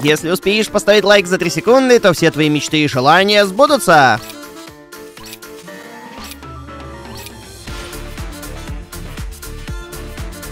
Если успеешь поставить лайк за 3 секунды, то все твои мечты и желания сбудутся.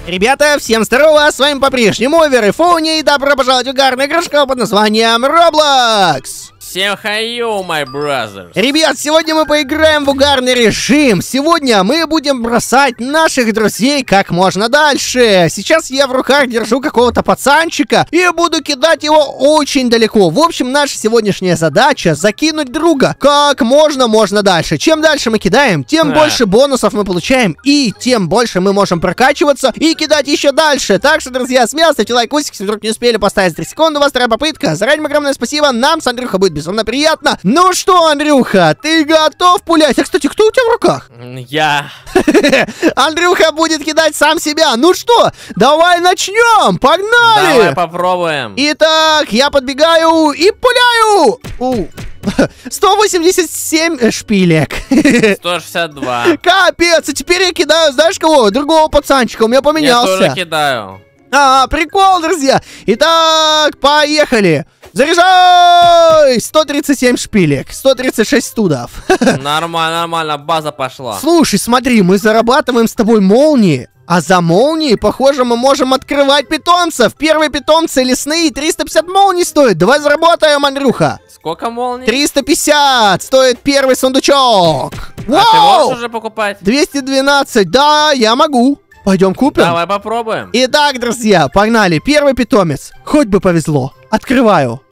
Ребята, всем здорово, с вами по-прежнему Овер и добро пожаловать в угарную игрушку под названием Roblox! Всем хаю, my brothers! Ребят, сегодня мы поиграем в угарный режим. Сегодня мы будем бросать наших друзей как можно дальше. Сейчас я в руках держу какого-то пацанчика и буду кидать его очень далеко. В общем, наша сегодняшняя задача закинуть друга как можно можно дальше. Чем дальше мы кидаем, тем А. больше бонусов мы получаем и тем больше мы можем прокачиваться и кидать еще дальше. Так что, друзья, смело ставьте лайкусик, если вдруг не успели поставить 3 секунды. У вас вторая попытка. Заранее огромное спасибо. Нам с Андрюха будет безумно приятно. Ну что, Андрюха, ты готов пулять? А, кстати, кто у тебя в руках? Я... Андрюха будет кидать сам себя. Ну что, давай начнем. Погнали! Давай попробуем. Итак, я подбегаю и пуляю. У, 187 шпилек. 162. Капец, и теперь я кидаю, знаешь кого? Другого пацанчика, у меня Я поменялся. тоже кидаю. А, прикол, друзья. Итак, поехали. Заряжай! 137 шпилек, 136 студов. Нормально, нормально, база пошла. Слушай, смотри, мы зарабатываем с тобой молнии, а за молнии, похоже, мы можем открывать питомцев. Первые питомцы лесные 350 молний стоят. Давай заработаем, Андрюха. Сколько молний? 350 стоит первый сундучок. А ты Вау! можешь уже покупать? 212, да, я могу. Пойдем купим. Давай попробуем. Итак, друзья, погнали. Первый питомец. Хоть бы повезло. Открываю.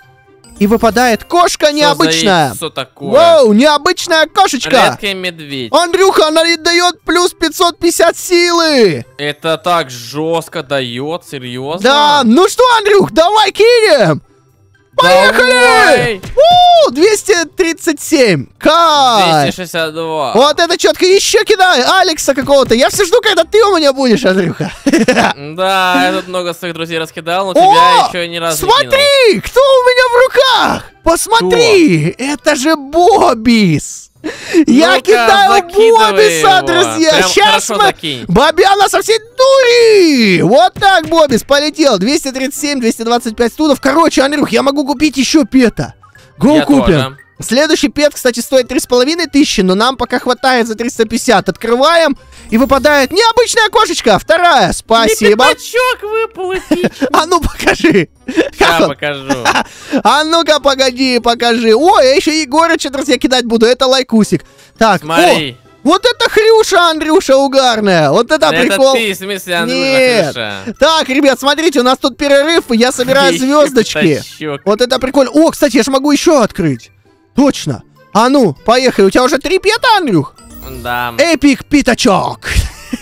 И выпадает кошка необычная. Что такое? Вау, необычная кошечка. Редкий медведь. Андрюха, она дает плюс 550 силы. Это так жестко дает, серьезно? Да, ну что, Андрюх, давай кинем. Поехали! У, 237. Кайф. 262. Вот это четко. Еще кидай Алекса какого-то. Я все жду, когда ты у меня будешь, Андрюха. Да, я тут много своих друзей раскидал, но О, тебя еще ни разу. Смотри, кто у меня в руках? Посмотри, это же Бобис. Я Ну-ка, кидаю Бобиса, его. друзья. Прям Сейчас мы... закинь. Бобяна со всей дури. Вот так Бобис полетел. 237, 225 студов. Короче, Андрюх, я могу купить еще пета. Го Я купим. тоже. Следующий пет, кстати, стоит 3,5 тысячи, но нам пока хватает за 350. Открываем, и выпадает необычная кошечка. Вторая, спасибо. Пятачок выпал. А ну покажи. Я покажу. А ну-ка, погоди, покажи. Ой, я еще Егорыча, друзья, кидать буду. Это лайкусик. Так, Смотри. о, вот это Хрюша, Андрюша, угарная. Вот это Это прикол. ты, в смысле, Андрюша Нет. Хрюша. Так, ребят, смотрите, у нас тут перерыв, и я собираю звездочки. Вот это прикольно. О, кстати, я же могу еще открыть. Точно. А ну, поехали. У тебя уже три пета, Андрюх? Да. Эпик пятачок.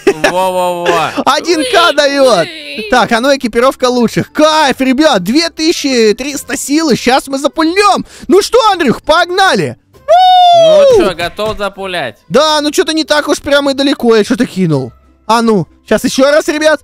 Во-во-во. 1К дает. Так, а ну экипировка лучших. Кайф, ребят, 2300 силы. Сейчас мы запульнем. Ну что, Андрюх, погнали. Ну что, готов запулять? Да, ну что-то не так уж прямо и далеко я что-то кинул. А ну, сейчас еще раз, ребят.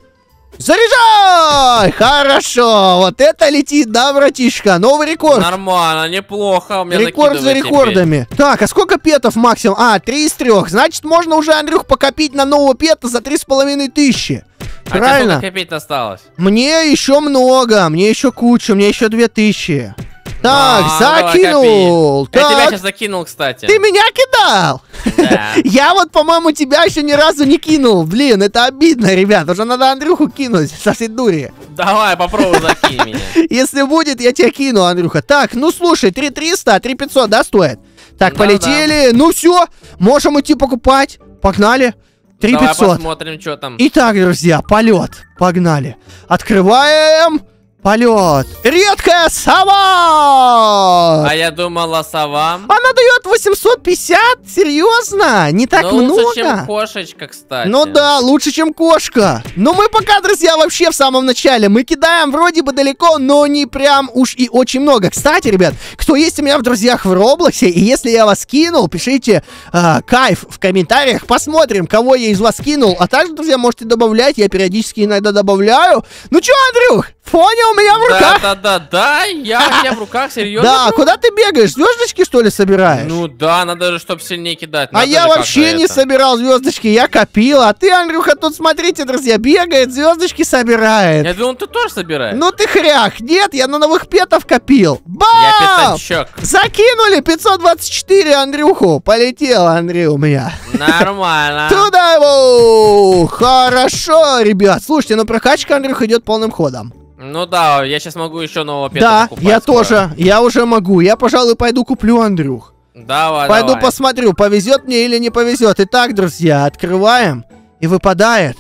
Заряжай! Хорошо, вот это летит, да, братишка? Новый рекорд. Нормально, неплохо. У меня Рекорд за рекордами. Так, а сколько петов максимум? А, три из трех. Значит, можно уже, Андрюх, покопить на нового пета за три с половиной тысячи. теперь. А тебе Правильно? сколько копить осталось? Мне еще много, мне еще куча, мне еще две тысячи. Так, А, давай закинул. Я тебя Так, сейчас закинул, кстати. ты меня кидал? Да. Я вот, по-моему, тебя еще ни разу не кинул. Блин, это обидно, ребят. Уже надо Андрюху кинуть со всей дури. Давай, попробуй закинь меня. Если будет, я тебя кину, Андрюха. Так, ну слушай, 3300, а 3500, да, стоит? Так, Да, полетели. Ну все, можем идти покупать. Погнали. Давай 3500. посмотрим, что там. Итак, друзья, полет. Погнали. Открываем. Полет. Редкая сова. А я думала, сова. Она дает 850? Серьезно? Не так ну, много? лучше, чем кошечка, кстати. Ну да, лучше, чем кошка. Но мы пока, друзья, вообще в самом начале. Мы кидаем вроде бы далеко, но не прям уж и очень много. Кстати, ребят, кто есть у меня в друзьях в Роблоксе, и если я вас кинул, пишите а, кайф в комментариях, посмотрим, кого я из вас кинул. А также, друзья, можете добавлять, я периодически иногда добавляю. Ну чё, Андрюх, понял у меня в руках. Да-да-да-да, я у в руках, серьезно? Да, куда ты бегаешь? Звездочки, что ли, собираешь? Ну да, надо же, чтоб сильнее кидать. А я вообще не это. собирал звездочки, я копил. А ты, Андрюха, тут смотрите, друзья, бегает, звездочки собирает. Я думал, ты тоже собираешь. Ну ты хрях, нет, я на новых петов копил. Я Бам! пятачок. Закинули 524 Андрюху. Полетел, Андрей, у меня. Нормально. Туда его! Хорошо, ребят. Слушайте, ну прокачка, Андрюх, идет полным ходом. Ну да, я сейчас могу еще нового пета да, покупать я скоро. тоже. Я уже могу. Я, пожалуй, пойду куплю, Андрюх. Давай, Пойду давай. посмотрю, повезет мне или не повезет. Итак, друзья, открываем. И выпадает.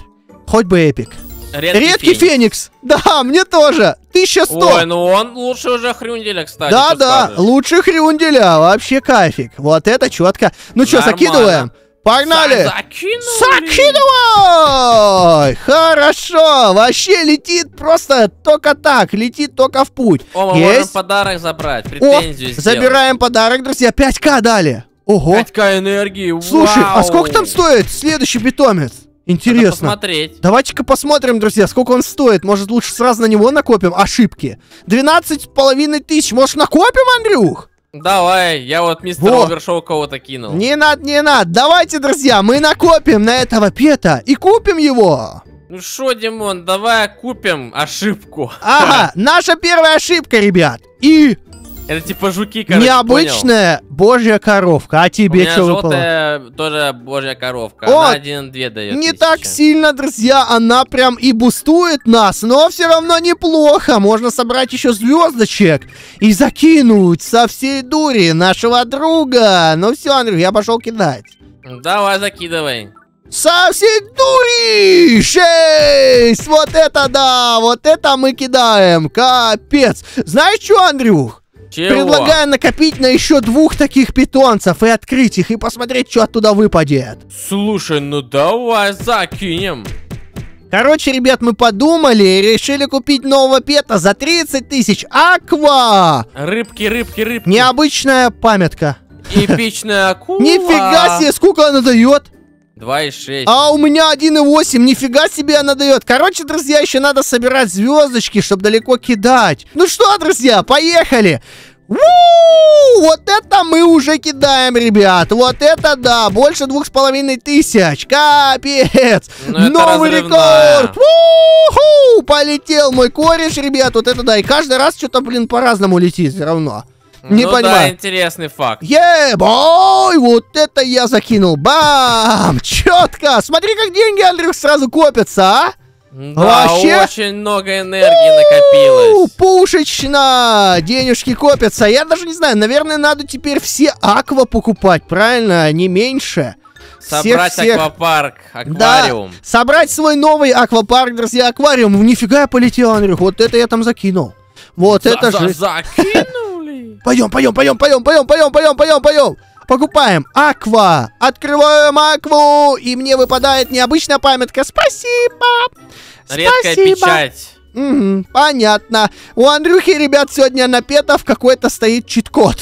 Хоть бы эпик. Редкий, Редкий феникс. феникс. Да, мне тоже. 1100. Ой, ну он лучше уже хрюнделя, кстати. да, да, скажешь? лучше хрюнделя. Вообще кайфик. Вот это четко. Ну что, закидываем? Погнали! За- Закинули. Закидывай! Хорошо! Вообще летит просто только так, летит только в путь. О, мы можем Есть? подарок забрать, О, претензию сделать. забираем подарок, друзья. 5к дали. Ого. 5к энергии, Слушай, а вау. сколько там стоит следующий питомец? Надо Интересно. посмотреть. Давайте-ка посмотрим, друзья, сколько он стоит. Может, лучше сразу на него накопим? Ошибки. 12 с половиной тысяч. Может, накопим, Андрюх? Давай, я вот мистера Во. Овершоу кого-то кинул. Не надо, не надо. Давайте, друзья, мы накопим на этого пета и купим его. Ну шо, Димон, давай купим ошибку. Ага, наша первая ошибка, ребят. И Это типа жуки, короче, необычная божья коровка. А понял. Тебе что выпало? желтая тоже божья коровка. О, Она 1-2 дает. Не тысячи. так сильно, друзья, она прям и бустует нас, но все равно неплохо. Можно собрать еще звездочек и закинуть со всей дури нашего друга. Ну все, Андрюх, я пошел кидать. Давай, закидывай. Со всей дури! Шесть! Вот это да! Вот это мы кидаем! Капец! Знаешь что, Андрюх? Чего? Предлагаю накопить на еще двух таких питомцев и открыть их, и посмотреть, что оттуда выпадет. Слушай, ну давай закинем. Короче, ребят, мы подумали и решили купить нового пета за 30 тысяч. Аква! Рыбки, рыбки, рыбки. Необычная памятка. Эпичная акула. Нифига себе, сколько она дает? 2,6. А у меня 1,8, нифига себе она дает. Короче, друзья, еще надо собирать звездочки, чтобы далеко кидать. Ну что, друзья, поехали. У, Вот это мы уже кидаем, ребят. Вот это да, больше двух с половиной тысяч. Капец. Ну, это Новый рекорд. У-ху, полетел мой кореш, ребят. Вот это да. И каждый раз что-то, блин, по-разному летит все равно. Не ну, Да, понимаю. интересный факт. Ебой, вот это я закинул. Бам! Четко! Смотри, как деньги, Андрюх, сразу копятся, а? Да, Вообще? очень много энергии накопилось. Пушечно! Денежки копятся. Я даже не знаю, наверное, надо теперь все аква покупать, правильно? Не меньше. Собрать Всех-всех. аквапарк, Да, аквариум. собрать свой новый аквапарк, друзья, аквариум. Нифига я полетел, Андрюх, вот это я там закинул. Вот это За- же... Закинули. Пойдем, пойдем, пойдем, пойдем, пойдем, пойдем, пойдем, пойдем, пойдем. Покупаем аква. Открываем акву. И мне выпадает необычная памятка. Спасибо. Редкая Спасибо. печать. Мгм, понятно. У Андрюхи, ребят, сегодня на петов какой-то стоит чит-код,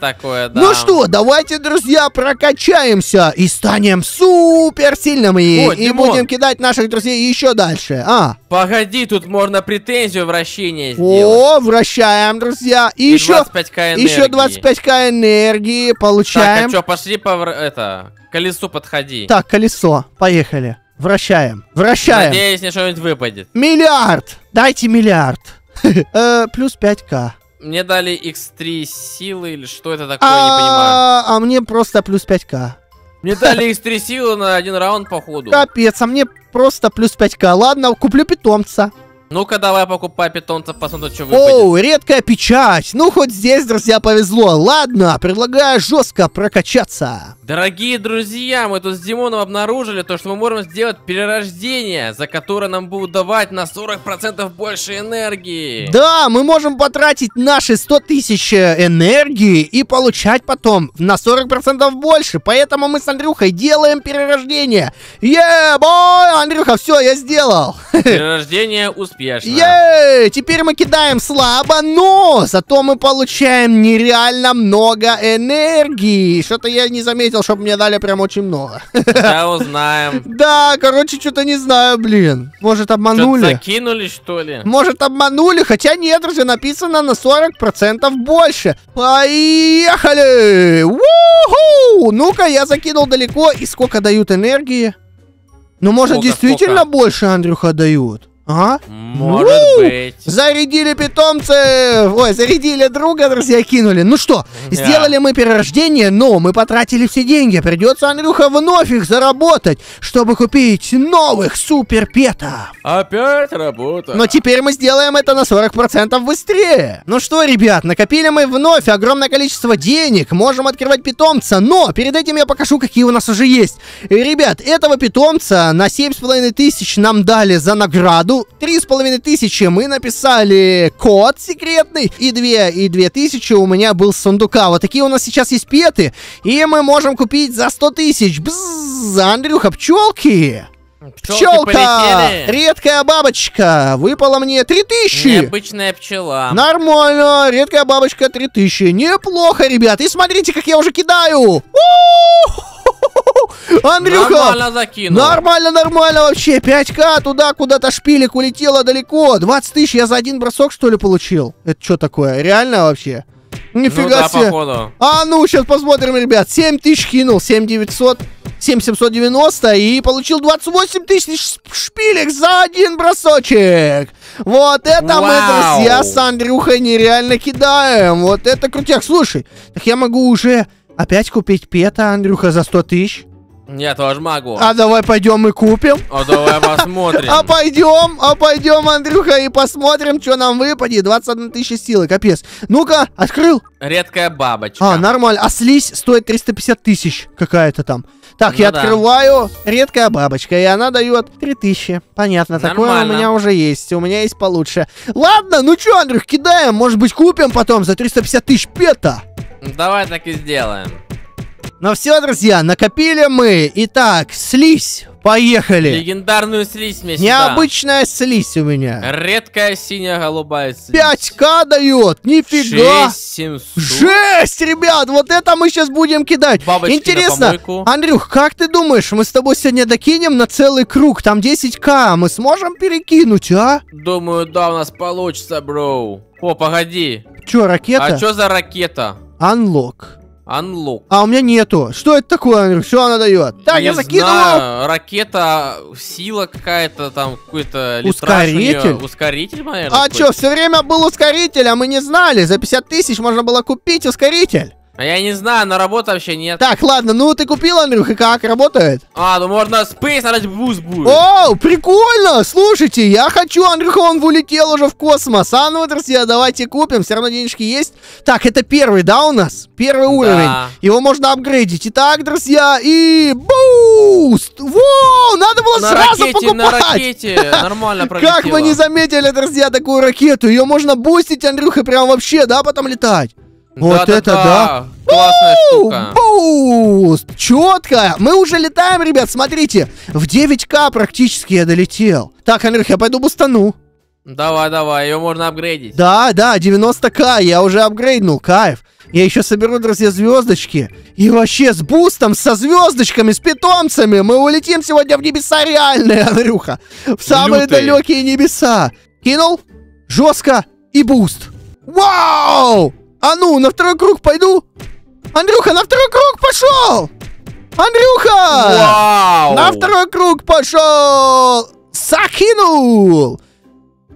Такое, да. Ну что, давайте, друзья, прокачаемся и станем супер сильными. О, и будем кидать наших друзей еще дальше. А, Погоди, тут можно претензию вращения сделать. о, вращаем, друзья. И, И еще 25к энергии. Еще 25к энергии Так, а получаем. что, пошли по это, колесу подходи. Так, колесо. Поехали. Вращаем. Вращаем. Надеюсь, мне что-нибудь выпадет. Миллиард. Дайте миллиард. Э, Плюс 5к. Мне дали x3 силы или что это такое, не понимаю. А а мне просто плюс 5к. Мне дали x3 силы на один раунд походу. Капец, а мне просто плюс 5к. Ладно, куплю питомца. Ну-ка, давай покупай питомца, посмотрим, что выпадет. Оу, редкая печать. Ну, хоть здесь, друзья, повезло. Ладно, предлагаю жестко прокачаться. Дорогие друзья, мы тут с Димоном обнаружили то, что мы можем сделать перерождение, за которое нам будут давать на 40% больше энергии. Да, мы можем потратить наши 100 тысяч э, энергии и получать потом на 40% больше. Поэтому мы с Андрюхой делаем перерождение. Е-бой, Андрюха, все, я сделал. Перерождение успешно. Ей! Теперь мы кидаем слабо, но зато мы получаем нереально много энергии. Что-то я не заметил, чтобы мне дали прям очень много. Да, узнаем. Да, короче, что-то не знаю, блин. Может, Что-то обманули? закинули, что ли? Может, обманули? Хотя нет, друзья, написано на 40% больше. Поехали! Уху! Ну-ка, я закинул далеко. И сколько дают энергии? Ну, может, Сколько, действительно больше, Андрюха, дают? А? Может быть. Зарядили питомцев! Ой, зарядили друга, друзья, кинули. Ну что, Да. сделали мы перерождение, но мы потратили все деньги. Придется, Андрюха, вновь их заработать, чтобы купить новых суперпетов. Опять работа. Но теперь мы сделаем это на 40% быстрее. Ну что, ребят, накопили мы вновь огромное количество денег, можем открывать питомца, но перед этим я покажу, какие у нас уже есть. Ребят, этого питомца на 7,5 тысяч нам дали за награду, 3,5 тысячи мы написали код секретный, и 2, и 2 тысячи у меня был с сундука. Вот такие у нас сейчас есть петы, и мы можем купить за 100 тысяч. Бззз, Андрюха, пчелки! Пчелки Пчелка! полетели. Редкая бабочка! Выпала мне 3000! Необычная пчела. Нормально, редкая бабочка 3000. Неплохо, ребят. И смотрите, как я уже кидаю. У-ху-ху-ху-ху. Андрюха! Нормально закинул. Нормально, нормально вообще. 5к туда куда-то шпилек улетело далеко. 20 тысяч я за один бросок, что ли, получил? Это что такое? Реально вообще? Ну Нифига да, себе. походу. А ну, сейчас посмотрим, ребят. 7 тысяч кинул, 7900, 7790 и получил 28 тысяч шпилек за один бросочек. Вот это мы, Вау. друзья, с Андрюхой нереально кидаем. Вот это крутяк. Слушай, так я могу уже опять купить пета, Андрюха, за 100 тысяч. Я тоже могу. А давай пойдем и купим. А давай посмотрим. А пойдем, а пойдем, Андрюха, и посмотрим, что нам выпадет. 21 тысяча силы, капец. Ну-ка, открыл. Редкая бабочка. А, нормально. А слизь стоит 350 тысяч какая-то там. Так, Ну я да. открываю. Редкая бабочка, и она дает 3000. Понятно, такое у Нормально. меня уже есть. У меня есть получше. Ладно, ну чё, Андрюх, кидаем. Может быть, купим потом за 350 тысяч пета. Давай так и сделаем. Ну все, друзья, накопили мы. Итак, слизь. Поехали. Легендарную слизь мне сюда. Необычная слизь у меня. Редкая синяя-голубая слизь. 5к дает. Нифига. 6700. Жесть, ребят, вот это мы сейчас будем кидать. Бабочки Интересно. Андрюх, как ты думаешь, мы с тобой сегодня докинем на целый круг? Там 10к, мы сможем перекинуть, а? Думаю, да, у нас получится, бро. О, погоди. Чё, ракета? А что за ракета? Unlock. Unlock. А у меня нету. Что это такое? Что она дает? Так, Не я закинул. знаю, ракета, сила какая-то там, какой-то. Ускоритель? Ускоритель, наверное. А чё, все время был ускоритель, а мы не знали. За 50 тысяч можно было купить ускоритель. А я не знаю, на работы вообще нет. Так, ладно, ну ты купил, Андрюх, и как, работает? А, ну можно Space нажать буст будет. О, прикольно! Слушайте, я хочу, Андрюха, он улетел уже в космос. А ну, друзья, давайте купим, все равно денежки есть. Так, это первый, да, у нас? Первый уровень. Его можно апгрейдить. Итак, друзья, и буст! Воу, надо было на сразу ракете, покупать! на ракете. Нормально пролетело. Как мы не заметили, друзья, такую ракету? Ее можно бустить, Андрюха, прям вообще, да, потом летать? Вот это да! Классная Уу, штука. Буст! Четко! Мы уже летаем, ребят, смотрите. В 9К практически я долетел. Так, Андрюх, я пойду бустану. Давай, давай, ее можно апгрейдить. Да, да, 90к, я уже апгрейднул, кайф. Я еще соберу, друзья, звездочки. И вообще с бустом, со звездочками, с питомцами мы улетим сегодня в небеса реальные, Андрюха. В самые Лютые. далекие небеса. Кинул, жестко и буст. Вау! А ну, на второй круг пойду. Андрюха, на второй круг пошел! Андрюха! Вау! На второй круг пошел! Закинул!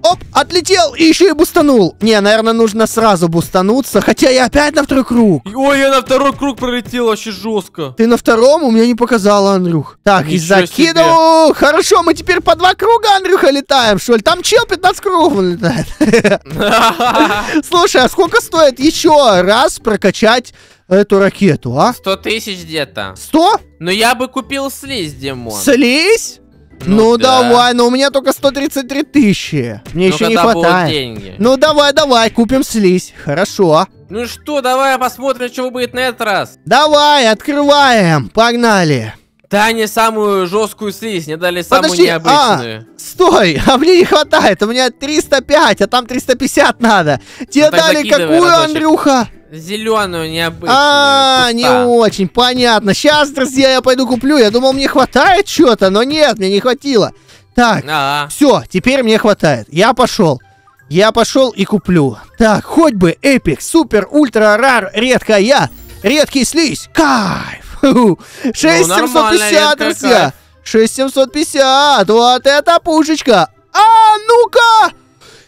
Оп, отлетел и еще и бустанул. Не, наверное, нужно сразу бустануться, хотя я опять на второй круг. Ой, я на второй круг пролетел вообще жестко. Ты на втором? У меня не показало, Андрюх. Так, и Ничего закинул. Хорошо, мы теперь по два круга, Андрюха, летаем, что ли? Там чел 15 кругов летает. Слушай, а сколько стоит еще раз прокачать эту ракету, а? 100 тысяч где-то. 100? Но я бы купил слизь, Димон. Слизь? Ну Ну, да. давай, но у меня только 133 тысячи. Мне еще Ну, не когда будут хватает. деньги. Ну давай, давай, купим слизь. Хорошо. Ну что, давай посмотрим, что будет на этот раз. Давай, открываем. Погнали. Да не самую жесткую слизь, мне дали самую Подожди, а, необычную. Стой, а мне не хватает, у меня 305, а там 350 надо. Тебе Ну дали какую, разочек. Андрюха? Зеленую необычную. А, не очень, понятно. Сейчас, друзья, я пойду куплю. Я думал, мне хватает что-то, но нет, мне не хватило. Так, А, все, теперь мне хватает. Я пошел. Я пошел и куплю. Так, хоть бы эпик, супер, ультра, рар, редкая, редкий слизь. Кайф. Ху-ху. Ну, нормально, 6750, редкая друзья. кайф. 6750, вот это пушечка. А, ну-ка!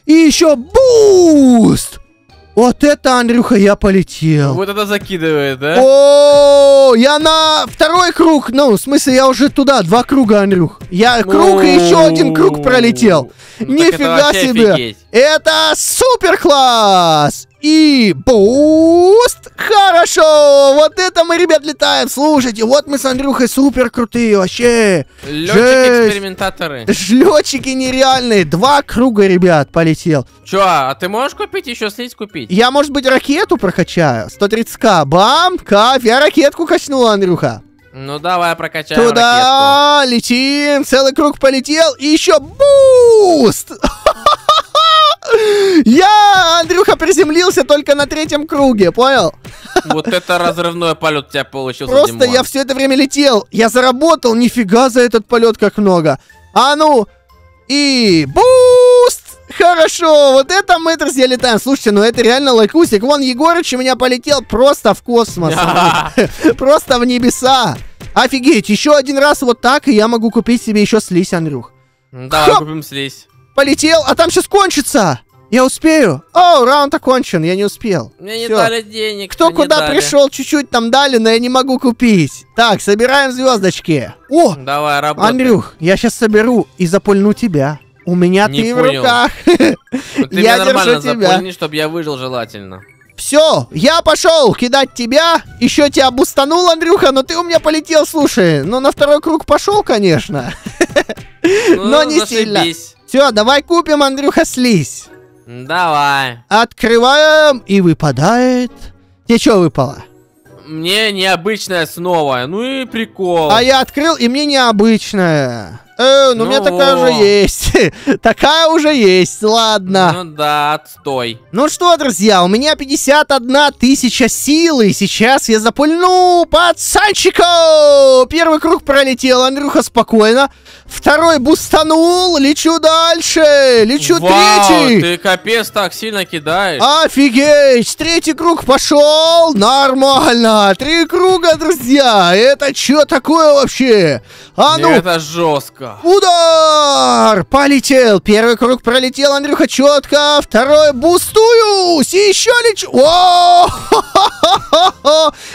И еще буст! Вот это, Андрюха, я полетел. вот это закидывает, да? О, я на второй круг, ну, в смысле, я уже туда, два круга, Андрюх. Я круг и еще один круг пролетел. Ну, Нифига себе. Это супер класс! И буст! Хорошо! Вот это мы, ребят, летаем. Слушайте, вот мы с Андрюхой супер крутые вообще. Летчики-экспериментаторы. Летчики нереальные. Два круга, ребят, полетел. Чё, а ты можешь купить еще слизь купить? Я, может быть, ракету прокачаю? 130к. Бам! Кайф, я ракетку качнул, Андрюха. Ну давай прокачаем ракетку. Туда летим, целый круг полетел, и еще буст! Я, Андрюха, приземлился только на третьем круге, понял? Вот это разрывной полет у тебя получился, Просто Димон. я все это время летел, я заработал, нифига за этот полет как много. А ну, и буст! Хорошо, вот это мы, друзья, летаем. Слушайте, ну это реально лайкусик. Вон Егорыч у меня полетел просто в космос. Просто в небеса. Офигеть, еще один раз вот так, и я могу купить себе еще слизь, Андрюх. Хоп! купим слизь. Полетел, а там сейчас кончится. Я успею. О, раунд окончен, я не успел. Мне не Всё. дали денег. Кто куда дали. пришел, чуть-чуть там дали, но я не могу купить. Так, собираем звездочки. О, Давай, работай. Андрюх, я сейчас соберу и запульну тебя. У меня Не ты в понял. руках. Ну, Ты я держу тебя. запомни, чтобы я выжил желательно. Все, я пошел кидать тебя. Еще тебя бустанул, Андрюха, но ты у меня полетел, слушай. Ну, на второй круг пошел, конечно. Ну, Но не сильно. Все, давай купим, Андрюха, слизь. Давай. Открываем, и выпадает... Тебе что выпало? Мне необычная снова. Ну и прикол. А я открыл, и мне необычная. Э, ну, у меня Ну такая уже есть. такая уже есть, ладно. Ну да, отстой. Ну что, друзья, у меня 51 тысяча силы. Сейчас я запульну пацанчика. Первый круг пролетел, Андрюха, спокойно. Второй бустанул, лечу дальше. Лечу Вау, третий. ты капец так сильно кидаешь. Офигеть! Третий круг пошел! Нормально! Три круга, друзья! Это что такое вообще? А ну, Это жестко. Удар! Полетел! Первый круг пролетел, Андрюха, четко. Второй бустуюсь! И еще лечу! О!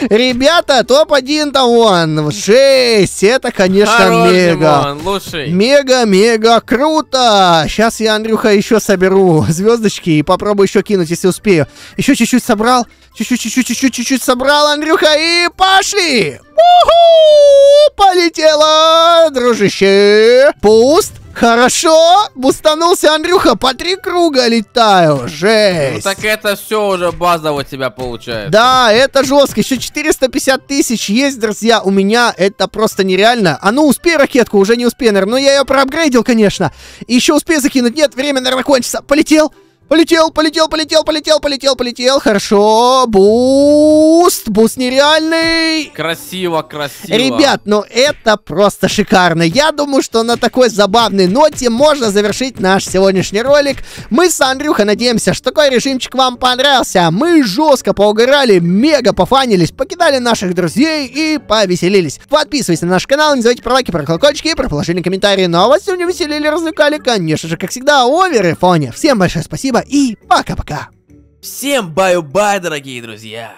Ребята, топ-1 там вон. Шесть! Это, конечно, Хорош, мега. Димон, лучший. Мега-мега круто! Сейчас я, Андрюха, еще соберу звездочки и попробую еще кинуть, если успею. Еще чуть-чуть собрал. Чуть-чуть, чуть-чуть, чуть-чуть, чуть-чуть собрал, Андрюха, и пошли! Уху! Полетела, дружище! Пуст. Хорошо, бустанулся Андрюха, по три круга летаю, жесть. Ну так это все уже база у тебя получается. Да, это жестко. Еще 450 тысяч есть, друзья. У меня это просто нереально. А ну, успей ракетку, уже не успею, наверное. Но я ее проапгрейдил, конечно. И еще успею закинуть. Нет, время, наверное, кончится. Полетел. Полетел, полетел, полетел, полетел, полетел, полетел. Хорошо. Буст. Буст нереальный. Красиво, красиво. Ребят, ну это просто шикарно. Я думаю, что на такой забавной ноте можно завершить наш сегодняшний ролик. Мы с Андрюхой надеемся, что такой режимчик вам понравился. Мы жестко поугорали, мега пофанились, покидали наших друзей и повеселились. Подписывайтесь на наш канал, не забывайте про лайки, про колокольчики, про положительные комментарии. Ну а вас сегодня веселили, развлекали, конечно же, как всегда, Овер и Фоня. Всем большое спасибо и пока-пока. Всем баю-бай, дорогие друзья.